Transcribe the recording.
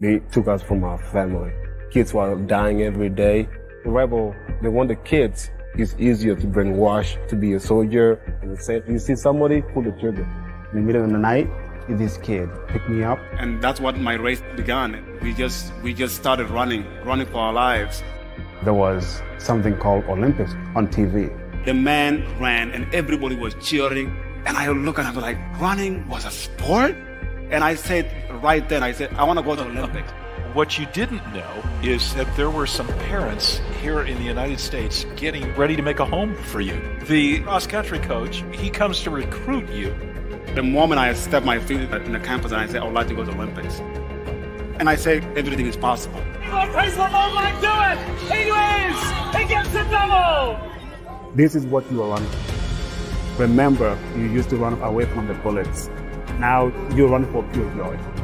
They took us from our family. Kids were dying every day. The rebel, they want the kids. It's easier to brainwash to be a soldier. And they said, you see somebody, pull the trigger. In the middle of the night, this kid picked me up. And that's what my race began. We just, we just started running, running for our lives. There was something called Olympics on TV. The man ran and everybody was cheering. And I look at him like, running was a sport? And I said right then, I said, I want to go to the Olympics. What you didn't know is that there were some parents here in the United States getting ready to make a home for you. The cross country coach, he comes to recruit you. The moment I step my feet in the campus and I say, I would like to go to the Olympics. And I say, everything is possible. Praise the Lord, like do it! He wins! He gets the double! This is what you are running. Remember, you used to run away from the bullets. Now you run for pure joy.